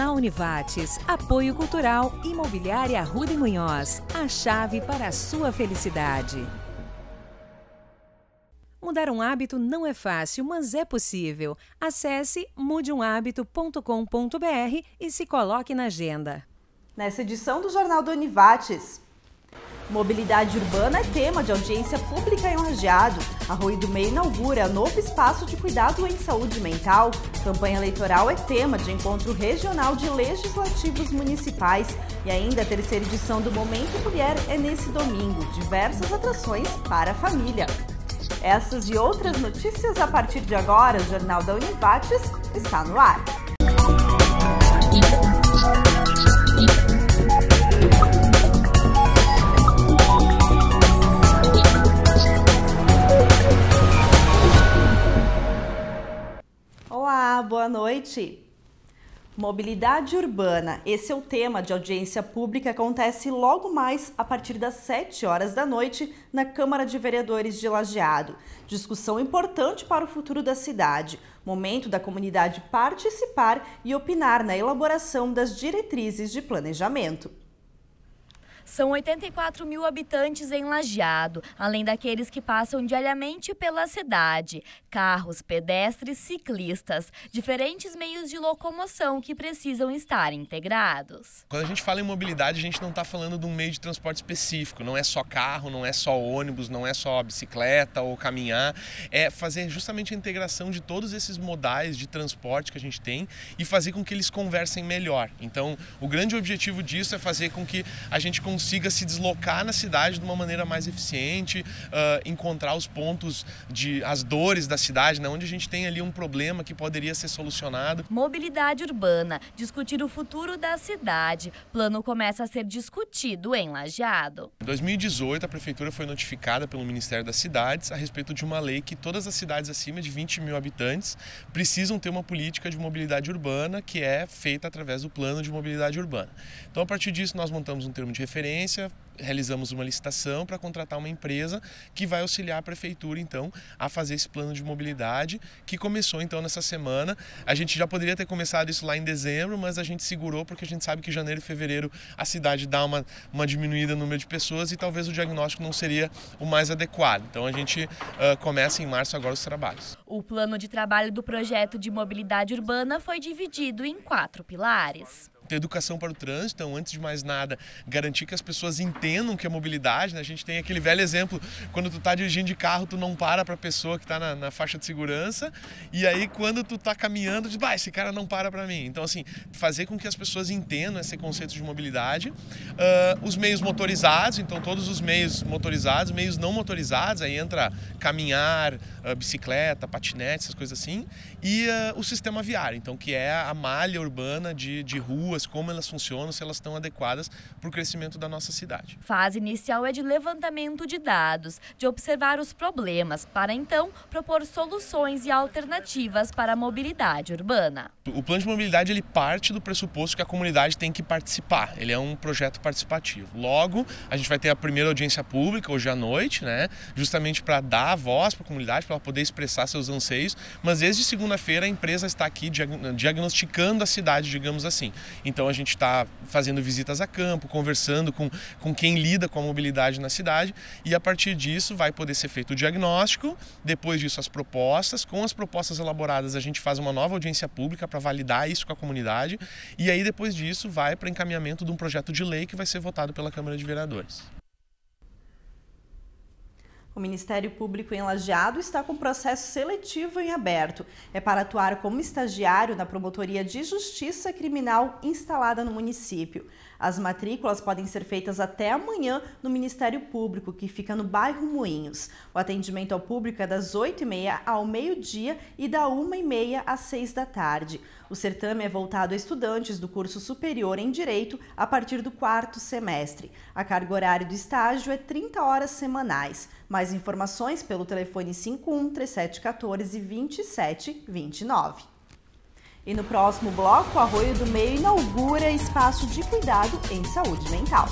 Jornal Univates. Apoio Cultural Imobiliária Ruda Munhoz. A chave para a sua felicidade. Mudar um hábito não é fácil, mas é possível. Acesse mudeumhabito.com.br e se coloque na agenda. Nessa edição do Jornal do Univates, Mobilidade urbana é tema de audiência pública em Lajeado. Arroio do Meio inaugura novo espaço de cuidado em saúde mental. Campanha eleitoral é tema de encontro regional de legislativos municipais. E ainda a terceira edição do Momento Mulher é nesse domingo. Diversas atrações para a família. Essas e outras notícias a partir de agora. O Jornal da Univates está no ar. Boa noite. Mobilidade urbana. Esse é o tema de audiência pública acontece logo mais a partir das 7 horas da noite na Câmara de Vereadores de Lajeado. Discussão importante para o futuro da cidade. Momento da comunidade participar e opinar na elaboração das diretrizes de planejamento. São 84 mil habitantes em Lajeado, além daqueles que passam diariamente pela cidade. Carros, pedestres, ciclistas, diferentes meios de locomoção que precisam estar integrados. Quando a gente fala em mobilidade, a gente não está falando de um meio de transporte específico. Não é só carro, não é só ônibus, não é só bicicleta ou caminhar. É fazer justamente a integração de todos esses modais de transporte que a gente tem e fazer com que eles conversem melhor. Então, o grande objetivo disso é fazer com que a gente consiga consiga se deslocar na cidade de uma maneira mais eficiente, uh, encontrar os pontos de as dores da cidade, né, onde a gente tem ali um problema que poderia ser solucionado. Mobilidade urbana, discutir o futuro da cidade. Plano começa a ser discutido em Lajeado. Em 2018, a prefeitura foi notificada pelo Ministério das Cidades a respeito de uma lei que todas as cidades acima de 20 mil habitantes precisam ter uma política de mobilidade urbana que é feita através do plano de mobilidade urbana. Então, a partir disso, nós montamos um termo de referência referência, realizamos uma licitação para contratar uma empresa que vai auxiliar a prefeitura então a fazer esse plano de mobilidade que começou então nessa semana. A gente já poderia ter começado isso lá em dezembro, mas a gente segurou porque a gente sabe que janeiro e fevereiro a cidade dá uma, uma diminuída no número de pessoas e talvez o diagnóstico não seria o mais adequado. Então a gente uh, começa em março agora os trabalhos. O plano de trabalho do projeto de mobilidade urbana foi dividido em quatro pilares ter educação para o trânsito, então, antes de mais nada, garantir que as pessoas entendam que é mobilidade. Né? A gente tem aquele velho exemplo, quando tu está dirigindo de carro, tu não para para a pessoa que está na, na, faixa de segurança, e aí quando tu está caminhando, diz, bah, esse cara não para para mim. Então, assim, fazer com que as pessoas entendam esse conceito de mobilidade. Uh, os meios motorizados, então todos os meios motorizados, meios não motorizados, aí entra caminhar, uh, bicicleta, patinete, essas coisas assim, e uh, o sistema viário, então que é a malha urbana de, de ruas, como elas funcionam, se elas estão adequadas para o crescimento da nossa cidade. Fase inicial é de levantamento de dados, de observar os problemas, para então propor soluções e alternativas para a mobilidade urbana. O plano de mobilidade ele parte do pressuposto que a comunidade tem que participar. Ele é um projeto participativo. Logo, a gente vai ter a primeira audiência pública hoje à noite, né? Justamente para dar voz para a comunidade, para ela poder expressar seus anseios. Mas desde segunda-feira a empresa está aqui diagnosticando a cidade, digamos assim. Então a gente está fazendo visitas a campo, conversando com, com quem lida com a mobilidade na cidade e a partir disso vai poder ser feito o diagnóstico, depois disso as propostas. Com as propostas elaboradas a gente faz uma nova audiência pública para validar isso com a comunidade e aí depois disso vai para encaminhamento de um projeto de lei que vai ser votado pela Câmara de Vereadores. O Ministério Público em Lajeado está com processo seletivo em aberto. É para atuar como estagiário na Promotoria de Justiça Criminal instalada no município. As matrículas podem ser feitas até amanhã no Ministério Público, que fica no bairro Moinhos. O atendimento ao público é das 8h30 ao meio-dia e da 1h30 às 6 da tarde. O certame é voltado a estudantes do curso superior em Direito a partir do quarto semestre. A carga horária do estágio é 30 horas semanais. Mais informações pelo telefone 51 3714 2729. E no próximo bloco, o Arroio do Meio inaugura espaço de cuidado em saúde mental.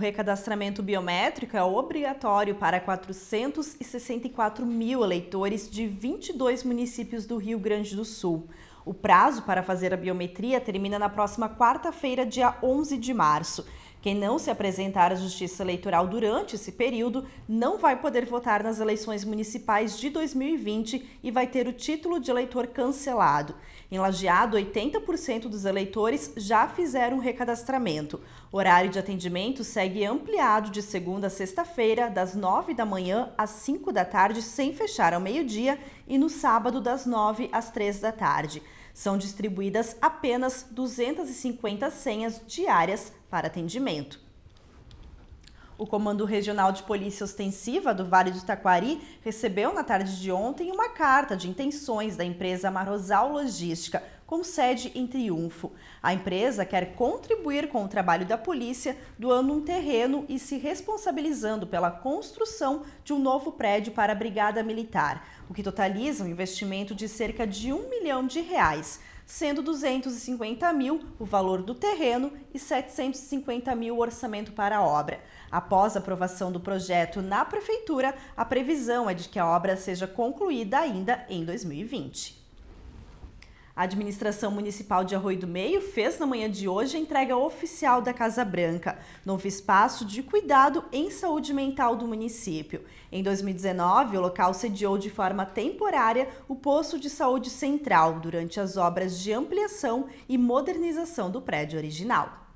Recadastramento biométrico é obrigatório para 464 mil eleitores de 22 municípios do Rio Grande do Sul. O prazo para fazer a biometria termina na próxima quarta-feira, dia 11 de março. Quem não se apresentar à Justiça Eleitoral durante esse período não vai poder votar nas eleições municipais de 2020 e vai ter o título de eleitor cancelado. Em Lajeado, 80% dos eleitores já fizeram o recadastramento. O horário de atendimento segue ampliado de segunda a sexta-feira, das 9 da manhã às 5 da tarde, sem fechar ao meio-dia, e no sábado, das 9 às 3 da tarde. São distribuídas apenas 250 senhas diárias para atendimento. O Comando Regional de Polícia Ostensiva do Vale do Taquari recebeu na tarde de ontem uma carta de intenções da empresa Marosal Logística, com sede em Triunfo. A empresa quer contribuir com o trabalho da polícia, doando um terreno e se responsabilizando pela construção de um novo prédio para a Brigada Militar, o que totaliza um investimento de cerca de um milhão de reais sendo 250 mil o valor do terreno e 750 mil o orçamento para a obra. Após a aprovação do projeto na Prefeitura, a previsão é de que a obra seja concluída ainda em 2020. A administração municipal de Arroio do Meio fez na manhã de hoje a entrega oficial da Casa Branca, novo espaço de cuidado em saúde mental do município. Em 2019, o local sediou de forma temporária o posto de saúde central durante as obras de ampliação e modernização do prédio original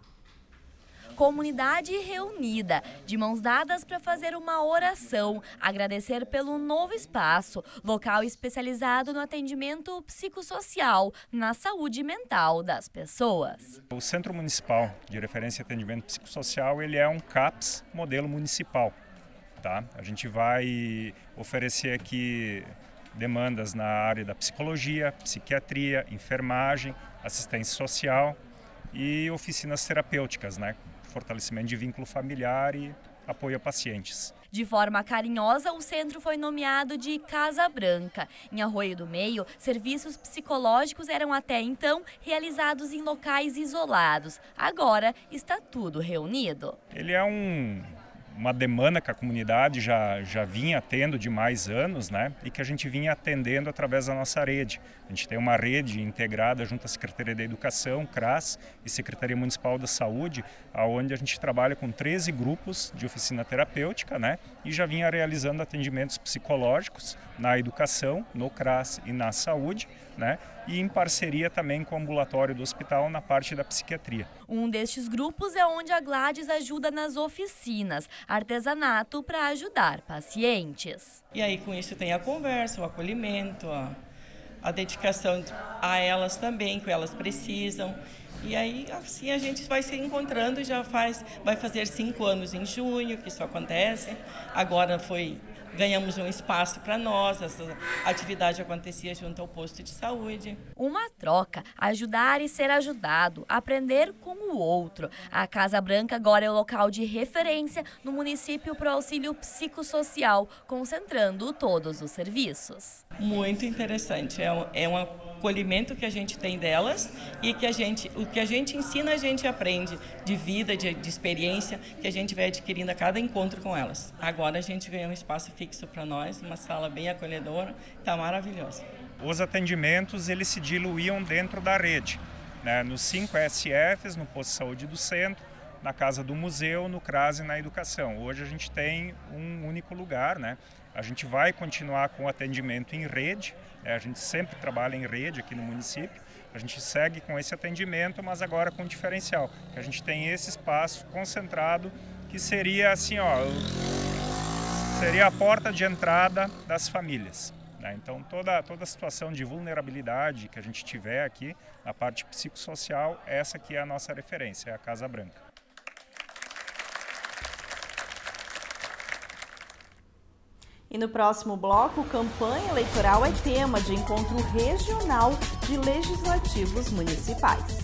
comunidade reunida, de mãos dadas para fazer uma oração, agradecer pelo novo espaço, local especializado no atendimento psicossocial, na saúde mental das pessoas. O Centro Municipal de Referência e Atendimento Psicossocial, ele é um CAPS modelo municipal. Tá? A gente vai oferecer aqui demandas na área da psicologia, psiquiatria, enfermagem, assistência social e oficinas terapêuticas, né? Fortalecimento de vínculo familiar e apoio a pacientes. De forma carinhosa, o centro foi nomeado de Casa Branca. Em Arroio do Meio, serviços psicológicos eram até então realizados em locais isolados. Agora está tudo reunido. Ele é um uma demanda que a comunidade já, já vinha tendo de mais anos, né? E que a gente vinha atendendo através da nossa rede. A gente tem uma rede integrada junto à Secretaria da Educação, CRAS e Secretaria Municipal da Saúde, aonde a gente trabalha com 13 grupos de oficina terapêutica, né? E já vinha realizando atendimentos psicológicos na educação, no CRAS e na saúde, né? E em parceria também com o ambulatório do hospital na parte da psiquiatria. Um destes grupos é onde a Gladys ajuda nas oficinas, artesanato para ajudar pacientes. E aí com isso tem a conversa, o acolhimento, a, a dedicação a elas também, que elas precisam. E aí, assim, a gente vai se encontrando, já faz, vai fazer cinco anos em junho que isso acontece. Agora foi ganhamos um espaço para nós, essa atividade acontecia junto ao posto de saúde. Uma troca, ajudar e ser ajudado, aprender com o outro. A Casa Branca agora é o local de referência no município para o auxílio psicossocial, concentrando todos os serviços. Muito interessante, é é uma acolhimento que a gente tem delas e que a gente, o que a gente ensina, a gente aprende de vida, de, de experiência, que a gente vai adquirindo a cada encontro com elas. Agora a gente ganhou um espaço fixo para nós, uma sala bem acolhedora, está maravilhoso. Os atendimentos eles se diluíam dentro da rede, né? nos cinco SFs, no posto de saúde do centro, na casa do museu, no CRAS e na educação. Hoje a gente tem um único lugar, né? A gente vai continuar com o atendimento em rede, né? a gente sempre trabalha em rede aqui no município, a gente segue com esse atendimento, mas agora com diferencial. A gente tem esse espaço concentrado que seria assim, ó, seria a porta de entrada das famílias. Né? Então toda, toda a situação de vulnerabilidade que a gente tiver aqui na parte psicossocial, essa aqui é a nossa referência, é a Casa Branca. E no próximo bloco, campanha eleitoral é tema de encontro regional de legislativos municipais.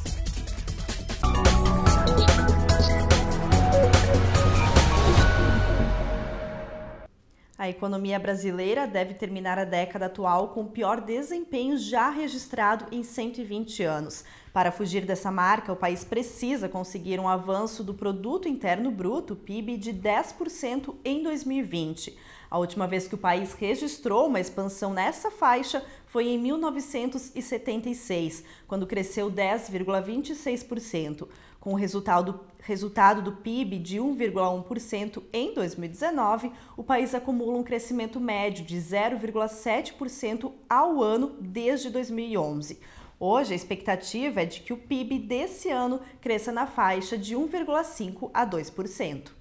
A economia brasileira deve terminar a década atual com o pior desempenho já registrado em 120 anos. Para fugir dessa marca, o país precisa conseguir um avanço do produto interno bruto, PIB, de 10% em 2020. A última vez que o país registrou uma expansão nessa faixa foi em 1976, quando cresceu 10,26%. Com o resultado, resultado do PIB de 1,1% em 2019, o país acumula um crescimento médio de 0,7% ao ano desde 2011. Hoje, a expectativa é de que o PIB desse ano cresça na faixa de 1,5% a 2%.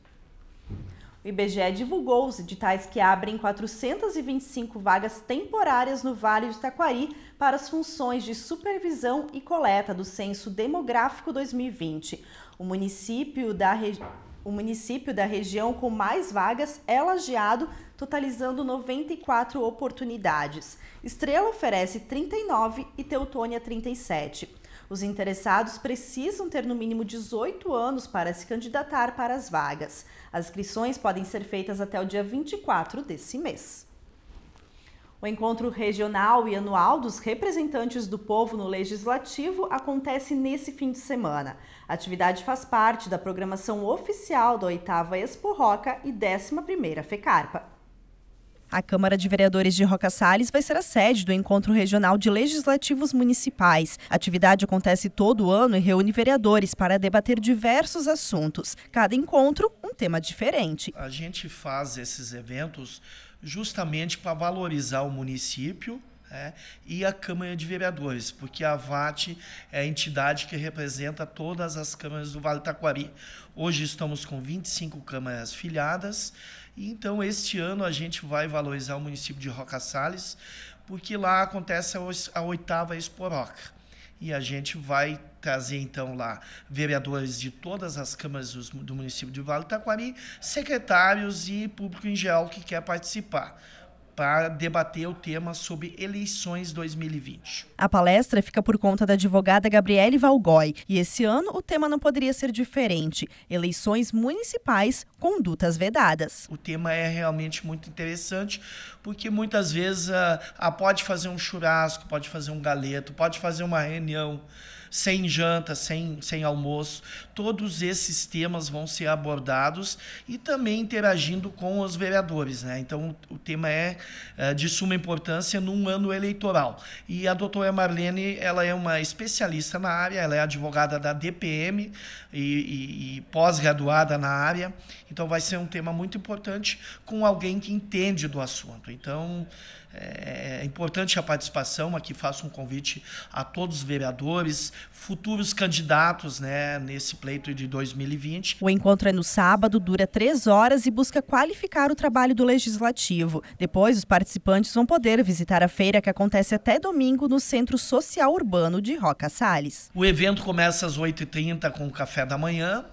O IBGE divulgou os editais que abrem 425 vagas temporárias no Vale do Taquari para as funções de supervisão e coleta do Censo Demográfico 2020. O município da, o município da região com mais vagas é Lajeado, totalizando 94 oportunidades. Estrela oferece 39 e Teutônia 37. Os interessados precisam ter no mínimo 18 anos para se candidatar para as vagas. As inscrições podem ser feitas até o dia 24 desse mês. O encontro regional e anual dos representantes do povo no Legislativo acontece nesse fim de semana. A atividade faz parte da programação oficial da 8 Expo Roca e 11ª FECARPA. A Câmara de Vereadores de Roca Salles vai ser a sede do Encontro Regional de Legislativos Municipais. A atividade acontece todo ano e reúne vereadores para debater diversos assuntos. Cada encontro, um tema diferente. A gente faz esses eventos justamente para valorizar o município é, e a Câmara de Vereadores, porque a VAT é a entidade que representa todas as câmaras do Vale Taquari. Hoje estamos com 25 câmaras filiadas, então este ano a gente vai valorizar o município de Roca Salles, porque lá acontece a oitava Exporoca. E a gente vai trazer então lá vereadores de todas as câmaras do município de Vale Taquari, secretários e público em geral que quer participar para debater o tema sobre eleições 2020. A palestra fica por conta da advogada Gabriele Valgói e esse ano o tema não poderia ser diferente: eleições municipais, condutas vedadas. O tema é realmente muito interessante porque muitas vezes ah, pode fazer um churrasco, pode fazer um galeto, pode fazer uma reunião sem janta, sem, sem almoço. Todos esses temas vão ser abordados e também interagindo com os vereadores. Né? Então, o tema é, é de suma importância num ano eleitoral. E a doutora Marlene ela é uma especialista na área, ela é advogada da DPM e, e, e pós-graduada na área. Então, vai ser um tema muito importante com alguém que entende do assunto. Então, é, é importante a participação, aqui faço um convite a todos os vereadores, futuros candidatos né, nesse pleito de 2020. O encontro é no sábado, dura três horas e busca qualificar o trabalho do Legislativo. Depois, os participantes vão poder visitar a feira que acontece até domingo no Centro Social Urbano de Roca Salles. O evento começa às 8h30 com o café da manhã,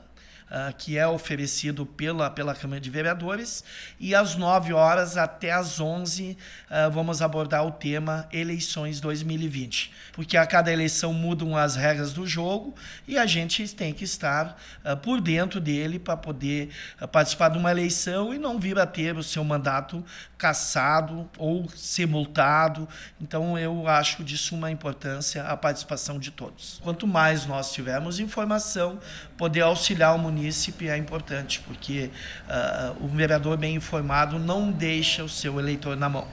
uh, que é oferecido pela, pela Câmara de Vereadores, e às 9 horas até às 11 uh, ah, vamos abordar o tema Eleições 2020, porque a cada eleição mudam as regras do jogo e a gente tem que estar uh, por dentro dele para poder participar de uma eleição e não vir a ter o seu mandato cassado ou ser multado. Então eu acho de suma importância a participação de todos. Quanto mais nós tivermos informação, poder auxiliar o município munícipe é importante, porque uh, o vereador bem informado não deixa o seu eleitor na mão.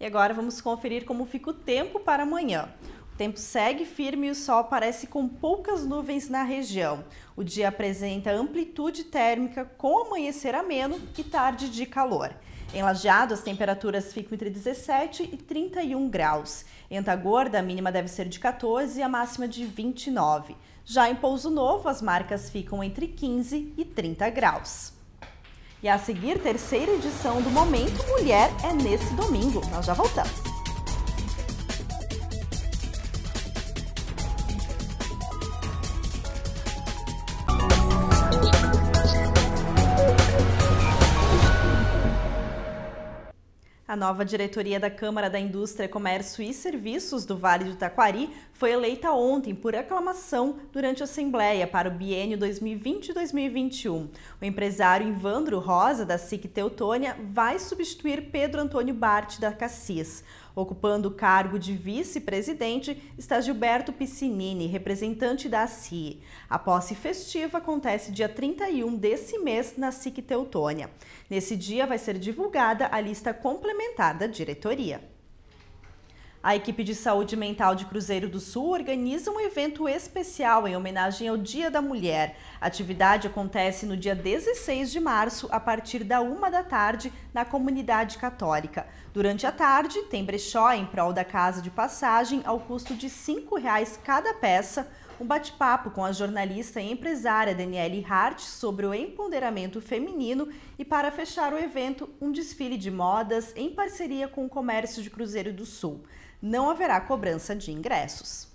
E agora vamos conferir como fica o tempo para amanhã. O tempo segue firme e o sol aparece com poucas nuvens na região. O dia apresenta amplitude térmica com amanhecer ameno e tarde de calor. Em Lajeado, as temperaturas ficam entre 17 e 31 graus. Em Antagorda, a mínima deve ser de 14 e a máxima de 29. Já em Pouso Novo, as marcas ficam entre 15 e 30 graus. E a seguir, terceira edição do Momento Mulher é nesse domingo. Nós já voltamos. A nova diretoria da Câmara da Indústria, Comércio e Serviços do Vale do Taquari foi eleita ontem por aclamação durante a Assembleia para o biênio 2020-2021. O empresário Ivandro Rosa, da SIC Teutônia, vai substituir Pedro Antônio Bart, da Cassis. Ocupando o cargo de vice-presidente está Gilberto Piscinini, representante da CIE. A posse festiva acontece dia 31 desse mês na SIC Teutônia. Nesse dia vai ser divulgada a lista complementar da diretoria. A equipe de saúde mental de Cruzeiro do Sul organiza um evento especial em homenagem ao Dia da Mulher. A atividade acontece no dia 16 de março, a partir da uma da tarde, na comunidade católica. Durante a tarde, tem brechó em prol da casa de passagem ao custo de R$ 5,00 cada peça um bate-papo com a jornalista e empresária Daniele Hart sobre o empoderamento feminino e, para fechar o evento, um desfile de modas em parceria com o Comércio de Cruzeiro do Sul não haverá cobrança de ingressos.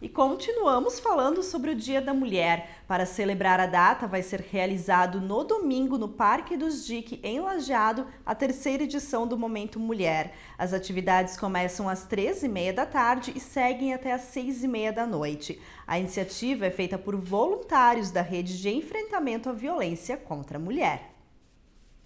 E continuamos falando sobre o Dia da Mulher. Para celebrar a data, vai ser realizado no domingo no Parque dos Dique, em Lajeado, a terceira edição do Momento Mulher. As atividades começam às 13h30 da tarde e seguem até às 6h30 da noite. A iniciativa é feita por voluntários da Rede de Enfrentamento à Violência contra a Mulher.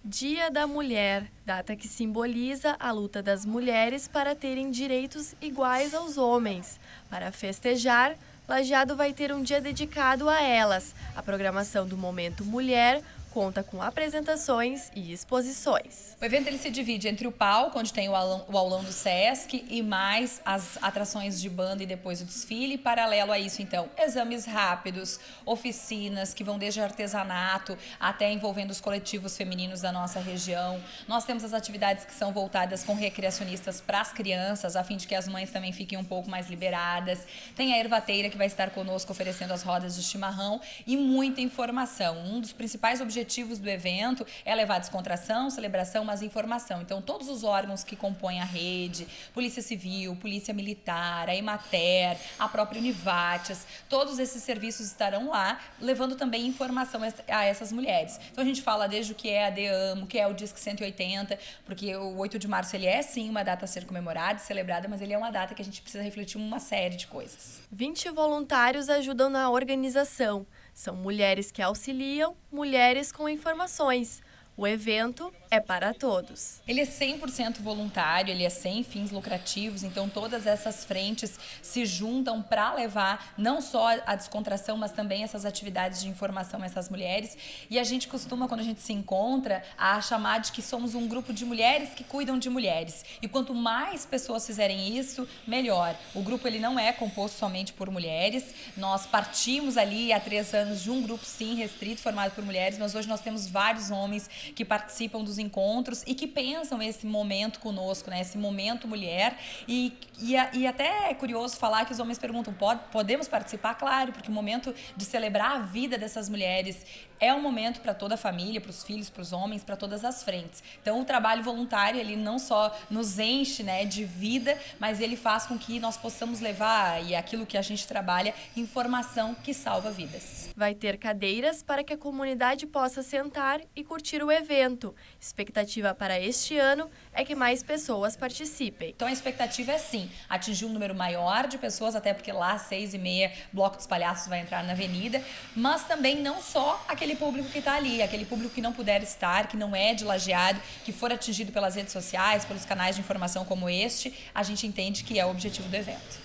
Dia da Mulher, data que simboliza a luta das mulheres para terem direitos iguais aos homens. Para festejar, Lajeado vai ter um dia dedicado a elas. A programação do Momento Mulher conta com apresentações e exposições. O evento ele se divide entre o palco, onde tem o aulão, o aulão do SESC, e mais as atrações de banda e depois o desfile. Paralelo a isso, então, exames rápidos, oficinas que vão desde artesanato até envolvendo os coletivos femininos da nossa região. Nós temos as atividades que são voltadas com recreacionistas para as crianças, a fim de que as mães também fiquem um pouco mais liberadas. Tem a ervateira que vai estar conosco oferecendo as rodas de chimarrão e muita informação. Um dos principais objetivos objetivos do evento é levar descontração, celebração, mas informação. Então, todos os órgãos que compõem a rede, Polícia Civil, Polícia Militar, a Emater, a própria Univates, todos esses serviços estarão lá, levando também informação a essas mulheres. Então, a gente fala desde o que é a DEAMO, o que é o DISC 180, porque o 8 de março ele é sim uma data a ser comemorada e celebrada, mas ele é uma data que a gente precisa refletir uma série de coisas. 20 voluntários ajudam na organização. São mulheres que auxiliam mulheres com informações. O evento é para todos. Ele é 100% voluntário, ele é sem fins lucrativos, então todas essas frentes se juntam para levar não só a descontração, mas também essas atividades de informação a essas mulheres. E a gente costuma, quando a gente se encontra, a chamar de que somos um grupo de mulheres que cuidam de mulheres. E quanto mais pessoas fizerem isso, melhor. O grupo ele não é composto somente por mulheres. Nós partimos ali há três anos de um grupo sim restrito formado por mulheres, mas hoje nós temos vários homens que participam dos encontros e que pensam esse momento conosco, né? Esse momento mulher. E, e, e até é curioso falar que os homens perguntam: podemos participar? Claro, porque o momento de celebrar a vida dessas mulheres é um momento para toda a família, para os filhos, para os homens, para todas as frentes. Então, o trabalho voluntário, ele não só nos enche né, de vida, mas ele faz com que nós possamos levar, e é aquilo que a gente trabalha, informação que salva vidas. Vai ter cadeiras para que a comunidade possa sentar e curtir o evento. Expectativa para este ano é que mais pessoas participem. Então, a expectativa é sim, atingir um número maior de pessoas, até porque lá, às seis e meia, Bloco dos Palhaços vai entrar na avenida, mas também não só aquele aquele público que está ali, aquele público que não puder estar, que não é de lajeado, que for atingido pelas redes sociais, pelos canais de informação como este, a gente entende que é o objetivo do evento.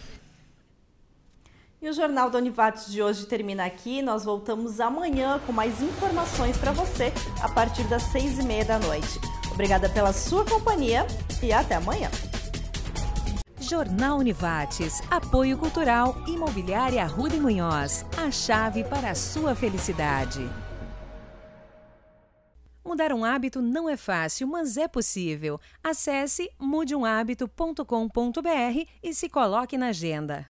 E o Jornal da Univates de hoje termina aqui. Nós voltamos amanhã com mais informações para você a partir das seis e meia da noite. Obrigada pela sua companhia e até amanhã. Jornal Univates, apoio cultural, imobiliária Ruda e Munhoz, a chave para a sua felicidade. Mudar um hábito não é fácil, mas é possível. Acesse mudeumhabito.com.br e se coloque na agenda.